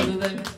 Obrigado, Dani. Dạ, dạ, dạ.